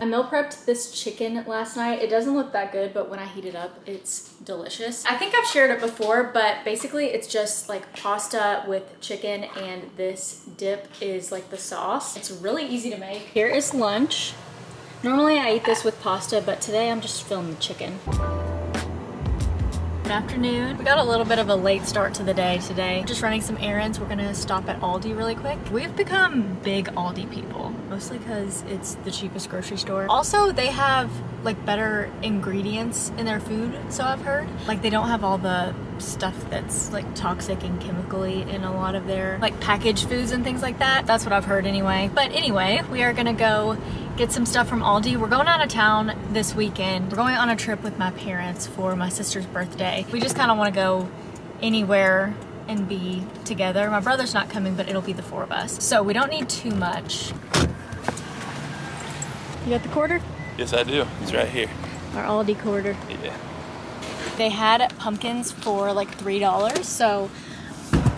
I meal prepped this chicken last night. It doesn't look that good, but when I heat it up, it's delicious. I think I've shared it before, but basically it's just like pasta with chicken and this dip is like the sauce. It's really easy to make. Here is lunch. Normally I eat this with pasta, but today I'm just filling the chicken. Afternoon. We got a little bit of a late start to the day today. Just running some errands. We're gonna stop at Aldi really quick. We've become big Aldi people, mostly because it's the cheapest grocery store. Also, they have like better ingredients in their food, so I've heard. Like they don't have all the stuff that's like toxic and chemically in a lot of their like packaged foods and things like that. That's what I've heard anyway. But anyway, we are gonna go get some stuff from Aldi. We're going out of town this weekend. We're going on a trip with my parents for my sister's birthday. We just kind of want to go anywhere and be together. My brother's not coming, but it'll be the four of us. So we don't need too much. You got the quarter? Yes, I do. It's right here. Our Aldi quarter. Yeah. They had pumpkins for like $3, so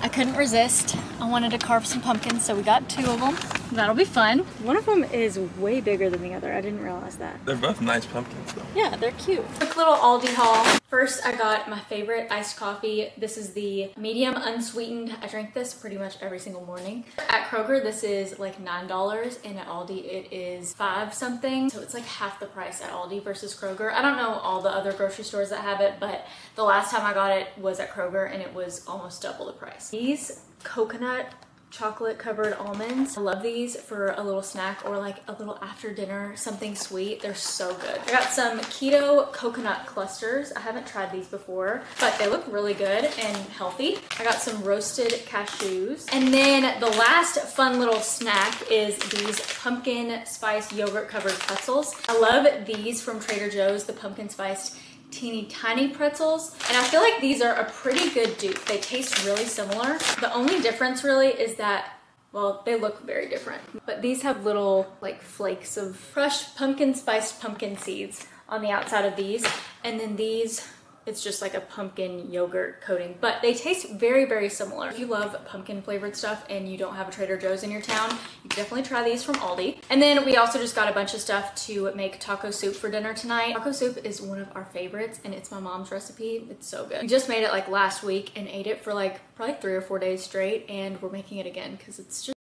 I couldn't resist. I wanted to carve some pumpkins, so we got two of them. That'll be fun. One of them is way bigger than the other. I didn't realize that. They're both nice pumpkins though. Yeah, they're cute. Quick little Aldi haul. First, I got my favorite iced coffee. This is the medium unsweetened. I drink this pretty much every single morning. At Kroger, this is like $9 and at Aldi it is five something. So it's like half the price at Aldi versus Kroger. I don't know all the other grocery stores that have it, but the last time I got it was at Kroger and it was almost double the price. These coconut chocolate covered almonds. I love these for a little snack or like a little after dinner, something sweet. They're so good. I got some keto coconut clusters. I haven't tried these before, but they look really good and healthy. I got some roasted cashews. And then the last fun little snack is these pumpkin spice yogurt covered pretzels. I love these from Trader Joe's, the pumpkin spiced teeny tiny pretzels. And I feel like these are a pretty good dupe. They taste really similar. The only difference really is that well, they look very different, but these have little like flakes of crushed pumpkin spiced pumpkin seeds on the outside of these. And then these it's just like a pumpkin yogurt coating, but they taste very, very similar. If you love pumpkin flavored stuff and you don't have a Trader Joe's in your town, you definitely try these from Aldi. And then we also just got a bunch of stuff to make taco soup for dinner tonight. Taco soup is one of our favorites and it's my mom's recipe. It's so good. We just made it like last week and ate it for like probably three or four days straight and we're making it again because it's just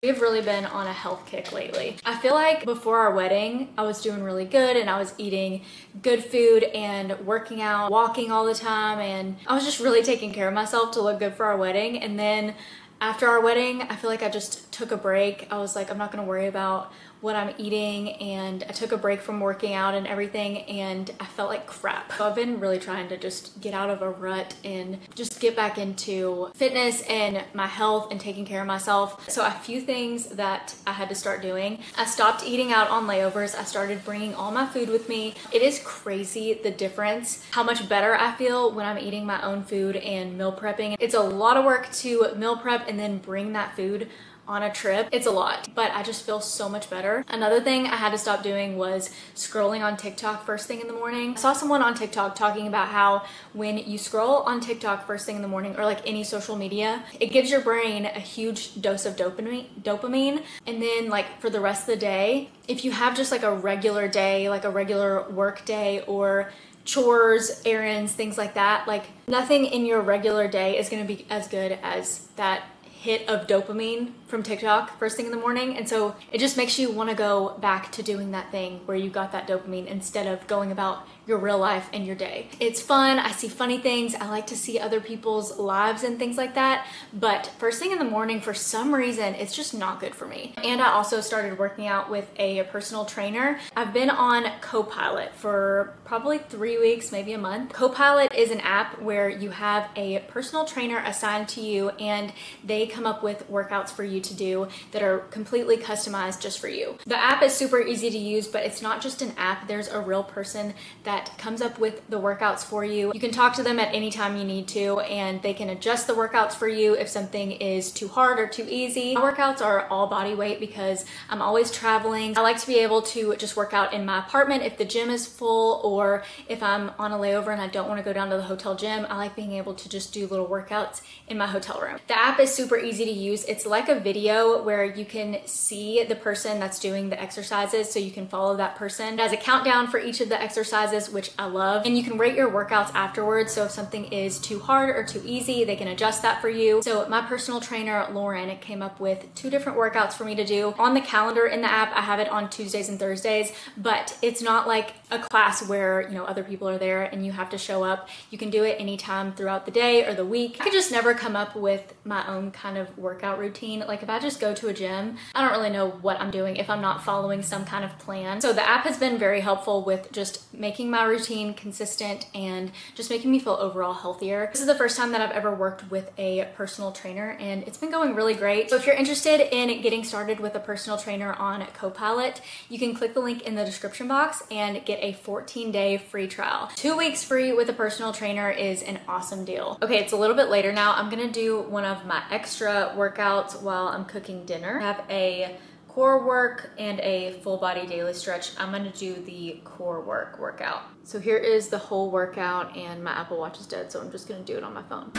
We've really been on a health kick lately. I feel like before our wedding, I was doing really good and I was eating good food and working out, walking all the time, and I was just really taking care of myself to look good for our wedding. And then after our wedding, I feel like I just took a break. I was like, I'm not gonna worry about what I'm eating and I took a break from working out and everything and I felt like crap. So I've been really trying to just get out of a rut and just get back into fitness and my health and taking care of myself. So a few things that I had to start doing. I stopped eating out on layovers. I started bringing all my food with me. It is crazy the difference, how much better I feel when I'm eating my own food and meal prepping. It's a lot of work to meal prep and then bring that food on a trip. It's a lot, but I just feel so much better. Another thing I had to stop doing was scrolling on TikTok first thing in the morning. I saw someone on TikTok talking about how when you scroll on TikTok first thing in the morning or like any social media, it gives your brain a huge dose of dopamine, dopamine. And then like for the rest of the day, if you have just like a regular day, like a regular work day or chores, errands, things like that, like nothing in your regular day is gonna be as good as that hit of dopamine from TikTok first thing in the morning. And so it just makes you want to go back to doing that thing where you got that dopamine instead of going about your real life and your day. It's fun. I see funny things. I like to see other people's lives and things like that. But first thing in the morning, for some reason, it's just not good for me. And I also started working out with a personal trainer. I've been on Copilot for probably three weeks, maybe a month. Copilot is an app where you have a personal trainer assigned to you and they come up with workouts for you to do that are completely customized just for you. The app is super easy to use, but it's not just an app. There's a real person that that comes up with the workouts for you. You can talk to them at any time you need to and they can adjust the workouts for you if something is too hard or too easy. My workouts are all body weight because I'm always traveling. I like to be able to just work out in my apartment if the gym is full or if I'm on a layover and I don't want to go down to the hotel gym. I like being able to just do little workouts in my hotel room. The app is super easy to use. It's like a video where you can see the person that's doing the exercises so you can follow that person. It has a countdown for each of the exercises, which I love. And you can rate your workouts afterwards. So if something is too hard or too easy, they can adjust that for you. So my personal trainer, Lauren, came up with two different workouts for me to do. On the calendar in the app, I have it on Tuesdays and Thursdays, but it's not like a class where, you know, other people are there and you have to show up. You can do it anytime throughout the day or the week. I could just never come up with my own kind of workout routine. Like if I just go to a gym, I don't really know what I'm doing if I'm not following some kind of plan. So the app has been very helpful with just making my routine consistent and just making me feel overall healthier. This is the first time that I've ever worked with a personal trainer and it's been going really great. So if you're interested in getting started with a personal trainer on Copilot, you can click the link in the description box and get a 14 day free trial. Two weeks free with a personal trainer is an awesome deal. Okay, it's a little bit later now. I'm gonna do one of my extra workouts while I'm cooking dinner. I have a core work and a full body daily stretch. I'm gonna do the core work workout. So here is the whole workout and my Apple Watch is dead, so I'm just gonna do it on my phone.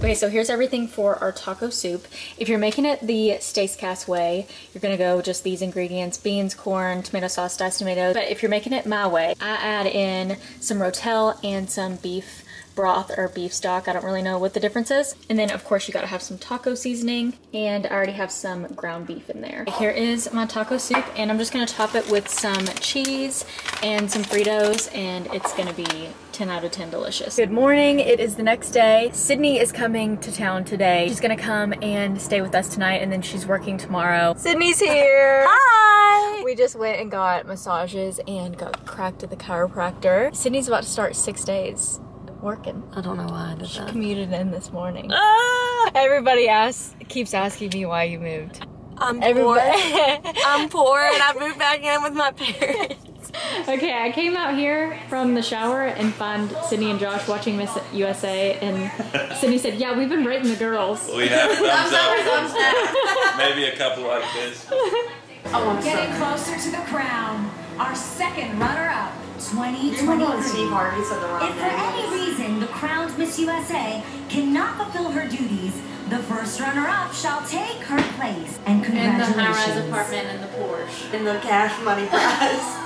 Okay, so here's everything for our taco soup. If you're making it the Stace Cast way, you're gonna go just these ingredients, beans, corn, tomato sauce, diced tomatoes. But if you're making it my way, I add in some Rotel and some beef broth or beef stock. I don't really know what the difference is. And then of course you gotta have some taco seasoning and I already have some ground beef in there. Here is my taco soup and I'm just gonna top it with some cheese and some Fritos and it's gonna be 10 out of 10 delicious. Good morning, it is the next day. Sydney is coming to town today. She's gonna come and stay with us tonight and then she's working tomorrow. Sydney's here. Hi! We just went and got massages and got cracked at the chiropractor. Sydney's about to start six days working. I don't know why I did She that. commuted in this morning. Ah! Everybody asks, keeps asking me why you moved. I'm poor. I'm poor and I moved back in with my parents. okay, I came out here from the shower and found Sydney and Josh watching Miss USA, and Sydney said, "Yeah, we've been rating the girls." We have thumbs up. Maybe a couple like this. Oh, Getting closer to the crown, our second runner-up, 2023. Harvey said the If for any reason the crowned Miss USA cannot fulfill her duties, the first runner-up shall take her place. And congratulations. In the high-rise apartment and the Porsche. In the cash money prize.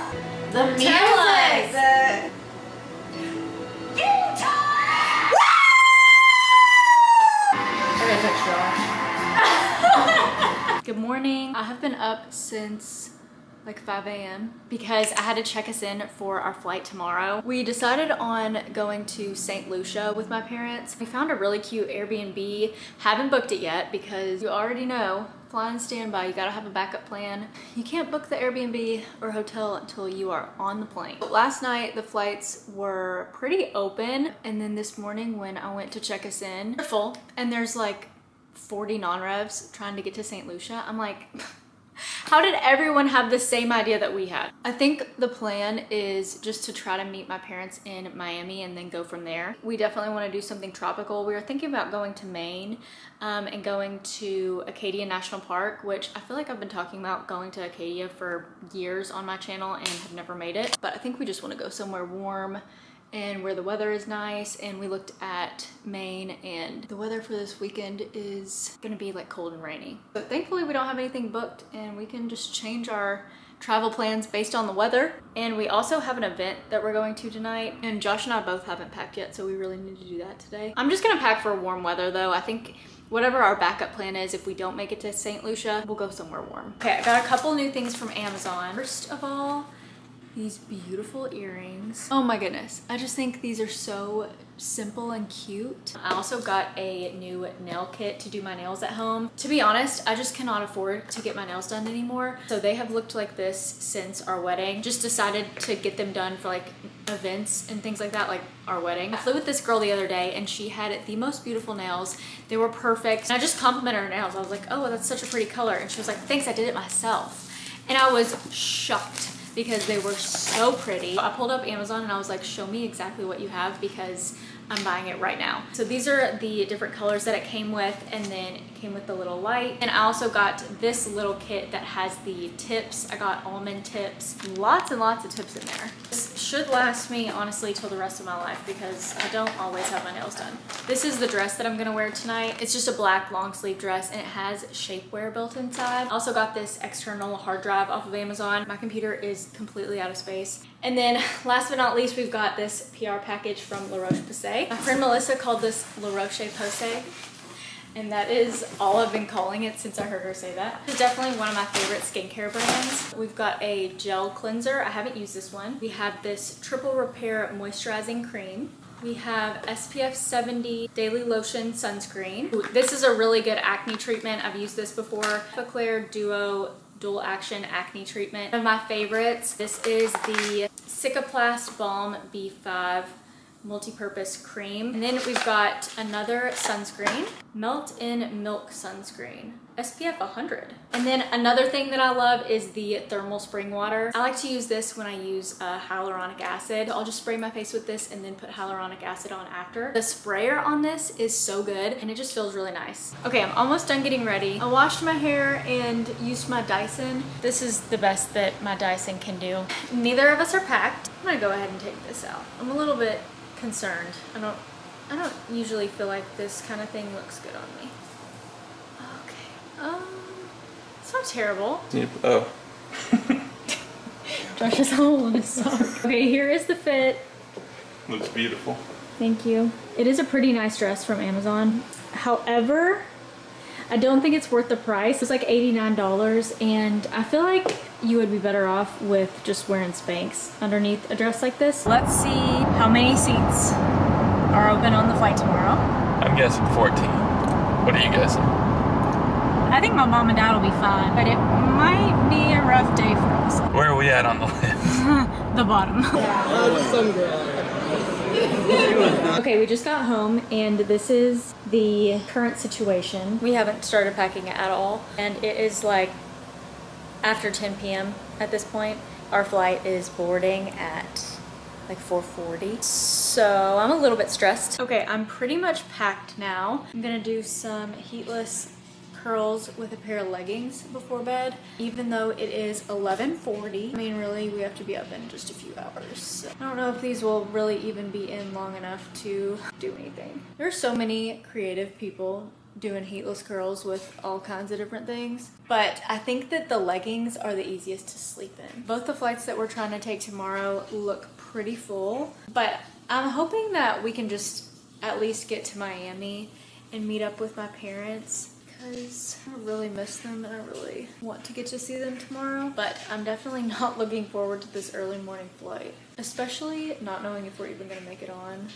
the music. us. Utah! Okay, text Josh. Good morning. I have been up since like 5 a.m. because I had to check us in for our flight tomorrow. We decided on going to St. Lucia with my parents. We found a really cute Airbnb. Haven't booked it yet because you already know flying standby, you gotta have a backup plan. You can't book the Airbnb or hotel until you are on the plane. But Last night, the flights were pretty open. And then this morning when I went to check us in, they're full. And there's like 40 non-revs trying to get to St. Lucia. I'm like, how did everyone have the same idea that we had? I think the plan is just to try to meet my parents in Miami and then go from there. We definitely want to do something tropical. We were thinking about going to Maine um, and going to Acadia National Park, which I feel like I've been talking about going to Acadia for years on my channel and have never made it. But I think we just want to go somewhere warm and where the weather is nice and we looked at Maine and the weather for this weekend is gonna be like cold and rainy. But thankfully we don't have anything booked and we can just change our travel plans based on the weather. And we also have an event that we're going to tonight and Josh and I both haven't packed yet so we really need to do that today. I'm just gonna pack for warm weather though. I think whatever our backup plan is, if we don't make it to St. Lucia, we'll go somewhere warm. Okay, I got a couple new things from Amazon. First of all, these beautiful earrings. Oh my goodness. I just think these are so simple and cute. I also got a new nail kit to do my nails at home. To be honest, I just cannot afford to get my nails done anymore. So they have looked like this since our wedding. Just decided to get them done for like events and things like that, like our wedding. I flew with this girl the other day and she had the most beautiful nails. They were perfect. And I just complimented her nails. I was like, oh, that's such a pretty color. And she was like, thanks, I did it myself. And I was shocked because they were so pretty. I pulled up Amazon and I was like, show me exactly what you have because I'm buying it right now. So these are the different colors that it came with and then it came with the little light. And I also got this little kit that has the tips. I got almond tips, lots and lots of tips in there. This should last me honestly till the rest of my life because I don't always have my nails done. This is the dress that I'm gonna wear tonight. It's just a black long sleeve dress and it has shapewear built inside. I also got this external hard drive off of Amazon. My computer is completely out of space. And then last but not least, we've got this PR package from La Roche-Posay. My friend Melissa called this La Roche-Posay and that is all I've been calling it since I heard her say that. It's definitely one of my favorite skincare brands. We've got a gel cleanser. I haven't used this one. We have this triple repair moisturizing cream. We have SPF 70 Daily Lotion Sunscreen. This is a really good acne treatment. I've used this before. Effaclar Duo Dual Action Acne Treatment. One of my favorites. This is the Cicaplast Balm B5 multi-purpose cream. And then we've got another sunscreen, Melt in Milk Sunscreen, SPF 100. And then another thing that I love is the thermal spring water. I like to use this when I use uh, hyaluronic acid. I'll just spray my face with this and then put hyaluronic acid on after. The sprayer on this is so good and it just feels really nice. Okay, I'm almost done getting ready. I washed my hair and used my Dyson. This is the best that my Dyson can do. Neither of us are packed. I'm gonna go ahead and take this out. I'm a little bit concerned. I don't I don't usually feel like this kind of thing looks good on me. Okay. Um it's not terrible. Oh. Josh is all on his sock. Okay, here is the fit. Looks beautiful. Thank you. It is a pretty nice dress from Amazon. However, I don't think it's worth the price. It's like $89 and I feel like you would be better off with just wearing Spanx underneath a dress like this. Let's see how many seats are open on the flight tomorrow. I'm guessing 14. What are you guessing? I think my mom and dad will be fine, but it might be a rough day for us. Where are we at on the list? the bottom. okay, we just got home and this is the current situation. We haven't started packing at all and it is like after 10 p.m. at this point. Our flight is boarding at like 4.40. So I'm a little bit stressed. Okay, I'm pretty much packed now. I'm gonna do some heatless curls with a pair of leggings before bed, even though it is 11.40. I mean, really, we have to be up in just a few hours. I don't know if these will really even be in long enough to do anything. There are so many creative people doing heatless curls with all kinds of different things. But I think that the leggings are the easiest to sleep in. Both the flights that we're trying to take tomorrow look pretty full, but I'm hoping that we can just at least get to Miami and meet up with my parents because I really miss them and I really want to get to see them tomorrow. But I'm definitely not looking forward to this early morning flight, especially not knowing if we're even gonna make it on.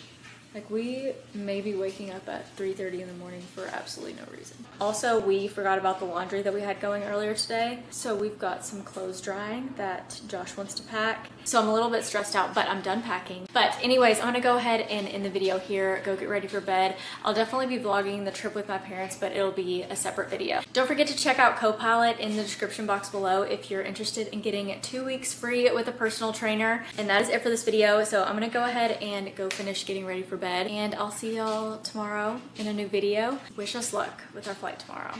Like we may be waking up at 3.30 in the morning for absolutely no reason. Also, we forgot about the laundry that we had going earlier today. So we've got some clothes drying that Josh wants to pack. So I'm a little bit stressed out, but I'm done packing. But anyways, I'm gonna go ahead and end the video here, go get ready for bed. I'll definitely be vlogging the trip with my parents, but it'll be a separate video. Don't forget to check out Copilot in the description box below if you're interested in getting two weeks free with a personal trainer. And that is it for this video. So I'm gonna go ahead and go finish getting ready for bed and I'll see y'all tomorrow in a new video. Wish us luck with our flight tomorrow.